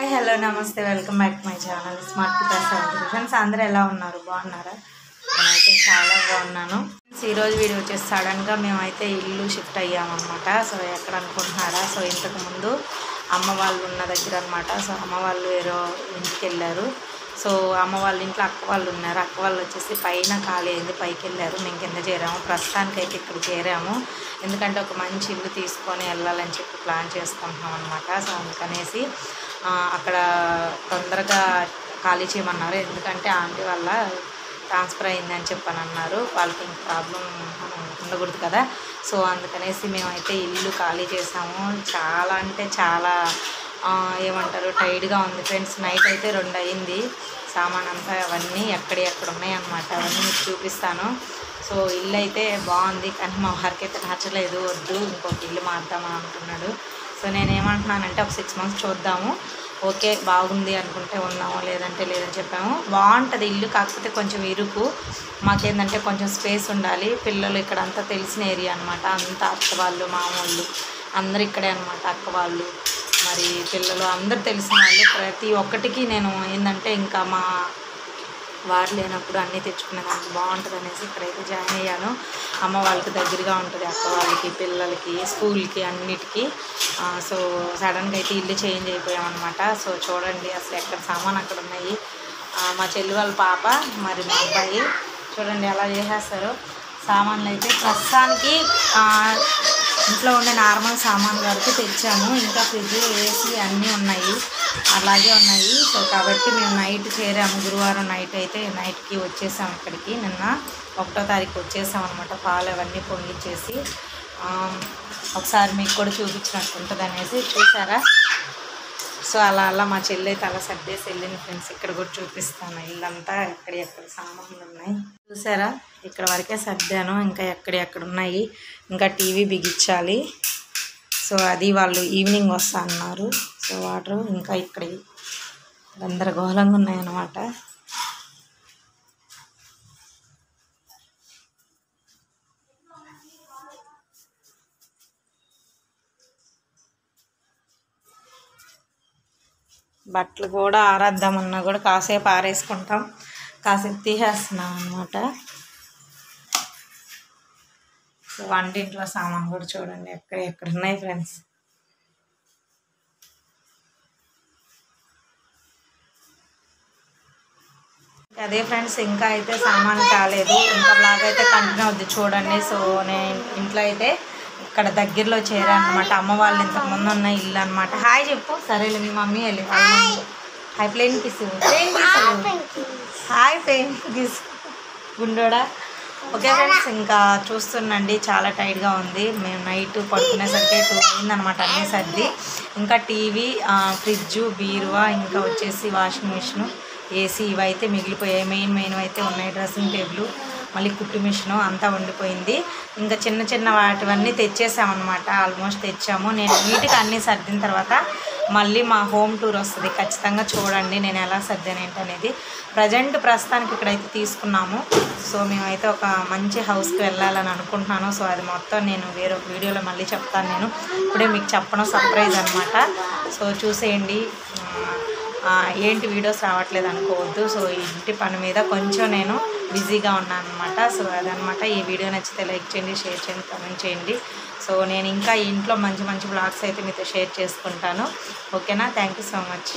Hi hello నమస్తే welcome back to my channel smart పితా friends అందరూ ఎలా ఉన్నారు? బాగున్నారా? నేనైతే చాలా బాగున్నాను. ఈరోజు వీడియో వచ్చేసి సడన్గా మేమైతే ఇల్లు షిఫ్ట్ అయ్యామన్నమాట. సో ఎక్కడ అనుకుంటున్నారా? సో ఇంతకుముందు అమ్మ వాళ్ళు ఉన్న దగ్గర అనమాట సో అమ్మ వాళ్ళు వేరే ఇంటికి వెళ్ళారు. సో అమ్మ వాళ్ళ ఇంట్లో అక్క వాళ్ళు ఉన్నారు. అక్క వాళ్ళు వచ్చేసి పైన ఖాళీ అయింది పైకి వెళ్ళారు. మేము కింద చేరాము. ప్రస్తుతానికైతే ఇక్కడ చేరాము. ఎందుకంటే ఒక మంచి ఇల్లు తీసుకొని వెళ్ళాలని చెప్పి ప్లాన్ చేసుకుంటున్నాం అనమాట సో అందుకనేసి అక్కడ తొందరగా ఖాళీ చేయమన్నారు. ఎందుకంటే ఆంటీ వల్ల ట్రాన్స్ఫర్ అయింది అని చెప్పని అన్నారు వాళ్ళకి ఇంక ప్రాబ్లం ఉండకూడదు కదా. సో అందుకనేసి మేమైతే ఇల్లు ఖాళీ చేసాము. చాలా అంటే చాలా ఏమంటారు టైడ్గా ఉంది ఫ్రెండ్స్. నైట్ అయితే రెండు అయింది సామాన్ అంతా అవన్నీ ఎక్కడి ఎక్కడ ఉన్నాయన్నమాట అవన్నీ మీకు చూపిస్తాను. సో ఇల్లు అయితే బాగుంది. కానీ మా వారికి అయితే నచ్చలేదు. వద్దు ఇంకొక ఇల్లు మారుతామని అంటున్నాడు. సో నేను ఏమంటున్నానంటే ఒక సిక్స్ మంత్స్ చూద్దాము. ఓకే బాగుంది అనుకుంటే ఉన్నాము లేదంటే లేదని చెప్పాము. బాగుంటుంది ఇల్లు కాకపోతే కొంచెం ఇరుకు. మాకేందంటే కొంచెం స్పేస్ ఉండాలి. పిల్లలు ఇక్కడ అంతా తెలిసిన ఏరియా అనమాట అంతా అక్క వాళ్ళు మామూళ్ళు. అందరు ఇక్కడే అనమాట అక్క వాళ్ళు. మరి పిల్లలు అందరు తెలిసిన వాళ్ళు. ప్రతి ఒక్కటికి నేను ఏంటంటే ఇంకా మా వారు లేనప్పుడు అన్నీ తెచ్చుకునేదానికి బాగుంటుంది అనేసి ఇక్కడైతే జాయిన్ అయ్యాను. అమ్మ వాళ్ళకి దగ్గరగా ఉంటుంది అక్క వాళ్ళకి పిల్లలకి స్కూల్కి అన్నిటికీ. సో సడన్గా అయితే ఇల్లు చేంజ్ అయిపోయామన్నమాట. సో చూడండి అసలు ఎక్కడ సామాన్ అక్కడ ఉన్నాయి. మా చెల్లి వాళ్ళ పాప మరి మా అబ్బాయి చూడండి ఎలా చేసేస్తారు. సామాన్లు అయితే ప్రస్తుతానికి ఇంట్లో ఉండే నార్మల్ సామాన్లు వరకు తెచ్చాము. ఇంకా ఫ్రిడ్జ్ ఏసీ అన్నీ ఉన్నాయి. అలాగే ఉన్నాయి. సో కాబట్టి మేము నైట్ చేరాము. గురువారం నైట్ అయితే నైట్కి వచ్చేసాము ఇక్కడికి. నిన్న ఒకటో తారీఖు వచ్చేసాం అనమాట పాలు అవన్నీ పొంగిచ్చేసి. ఒకసారి మీకు కూడా చూపించినట్టు ఉంటుంది అనేసి చూసారా? సో అలా అలా మా చెల్లి అయితే అలా సర్దేసి వెళ్ళింది ఫ్రెండ్స్. ఇక్కడ కూడా చూపిస్తాను. ఇల్లంతా ఎక్కడ ఎక్కడ సామాన్లు ఉన్నాయి? చూసారా? ఇక్కడ వరకే సర్దాను. ఇంకా ఎక్కడ ఎక్కడ ఉన్నాయి? ఇంకా టీవీ బిగించాలి. సో అది వాళ్ళు ఈవినింగ్ వస్తా అన్నారు. సో వాటర్ ఇంకా ఇక్కడ గందరగోళంగా ఉన్నాయన్నమాట. బట్టలు కూడా ఆరేద్దామన్నా కూడా కాసేపు ఆరేసుకుంటాం. కాసేపు తీసేస్తున్నాం అనమాట సో వంటింట్లో సామాన్ కూడా చూడండి ఎక్కడ ఎక్కడ ఉన్నాయి ఫ్రెండ్స్. అదే ఫ్రెండ్స్ ఇంకా అయితే సామాన్ కాలేదు. ఇంకా బ్లాగ్ అయితే కంటిన్యూ అవుద్ది చూడండి. సో నేను ఇంట్లో అయితే ఇక్కడ దగ్గరలో చేరాను అనమాట అమ్మ వాళ్ళు ఇంతకు ముందు ఉన్న ఇల్లు అనమాట హాయ్ చెప్పు. సరేలే మీ మమ్మీ వెళ్ళి hi plane kiss. Plane kiss hi plane kiss. గుండోడా? Okay friends ఇంకా చూస్తుండండి. చాలా టైట్గా ఉంది. మేము నైట్ పడుకునేసరికి టూ అయిందనమాట అన్నీ సర్ది. ఇంకా టీవీ ఫ్రిడ్జ్ బీరువా ఇంకా వచ్చేసి వాషింగ్ మిషన్ ఏసీ ఇవైతే మిగిలిపోయాయి. మెయిన్ మెయిన్ అయితే ఉన్నాయి. Dressing table. మళ్ళీ కుట్టు మిషను అంతా ఉండిపోయింది. ఇంకా చిన్న చిన్న వాటివన్నీ తెచ్చేసామన్నమాట. ఆల్మోస్ట్ తెచ్చాము. నేను నీట్గా అన్నీ సర్దిన తర్వాత మళ్ళీ మా హోమ్ టూర్ వస్తుంది. ఖచ్చితంగా చూడండి నేను ఎలా సర్దాను ఏంటనేది. ప్రజెంట్ ప్రస్తుతానికి ఇక్కడైతే తీసుకున్నాము. సో మేమైతే ఒక మంచి హౌస్కి వెళ్ళాలని అనుకుంటున్నాను. సో అది మొత్తం నేను వేరే వీడియోలో మళ్ళీ చెప్తాను నేను. ఇప్పుడే మీకు చెప్పడం సర్ప్రైజ్ అనమాట సో చూసేయండి. ఏంటి వీడియోస్ రావట్లేదు అనుకోవద్దు. సో ఇంటి పని మీద కొంచెం నేను బిజీగా ఉన్నాను అనమాట సో అదనమాట ఈ వీడియో నచ్చితే లైక్ చేయండి షేర్ చేయండి కమెంట్ చేయండి. సో నేను ఇంకా ఇంట్లో మంచి మంచి బ్లాగ్స్ అయితే మీతో షేర్ చేసుకుంటాను. ఓకేనా? Thank you so much.